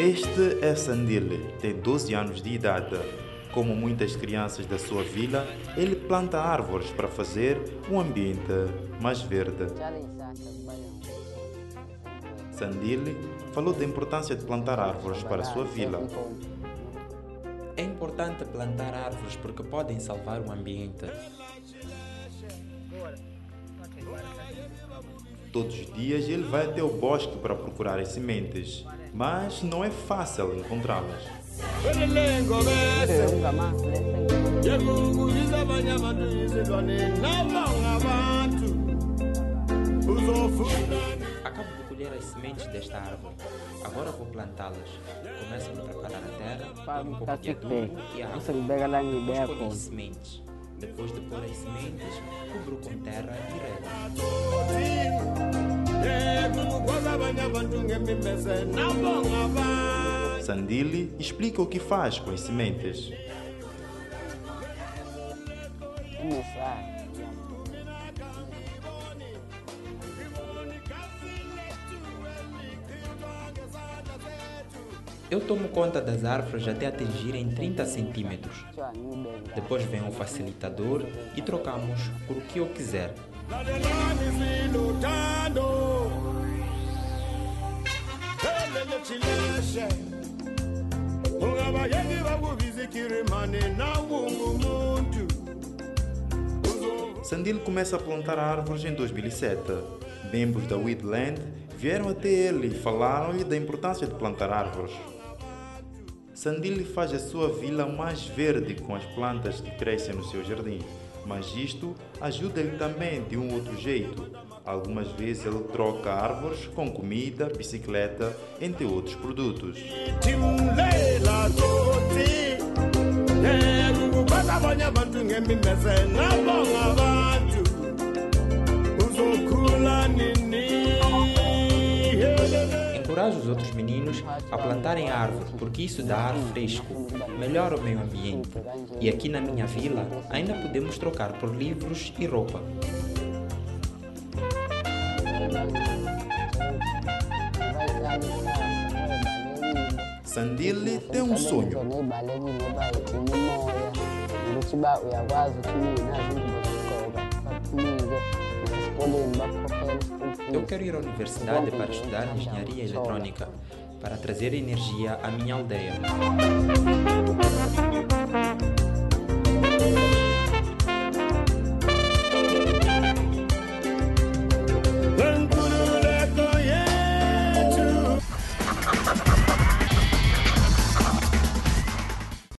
Este é Sandile, tem 12 anos de idade. Como muitas crianças da sua vila, ele planta árvores para fazer um ambiente mais verde. Sandile falou da importância de plantar árvores para a sua vila. É importante plantar árvores porque podem salvar o ambiente. Todos os dias ele vai até o bosque para procurar as sementes, mas não é fácil encontrá-las. Acabo de colher as sementes desta árvore. Agora vou plantá-las. Começo a preparar a terra, um pouco de adubo e água. Depois colho as sementes. Depois de pôr as sementes, cubro com terra e rego. Sandili explica o que faz com as sementes. Eu tomo conta das árvores até atingirem 30 centímetros. Depois vem o facilitador e trocamos por o que eu quiser. Sandil começa a plantar árvores em 2007. Membros da Weedland vieram até ele e falaram-lhe da importância de plantar árvores. Sandil faz a sua vila mais verde com as plantas que crescem no seu jardim, mas isto ajuda-lhe também de um outro jeito. Algumas vezes ele troca árvores com comida, bicicleta, entre outros produtos. Encorajo os outros meninos a plantarem árvore porque isso dá ar fresco, melhora o meio ambiente. E aqui na minha vila ainda podemos trocar por livros e roupa. Sandile tem um sonho. Eu quero ir à universidade para estudar engenharia eletrônica, para trazer energia à minha aldeia.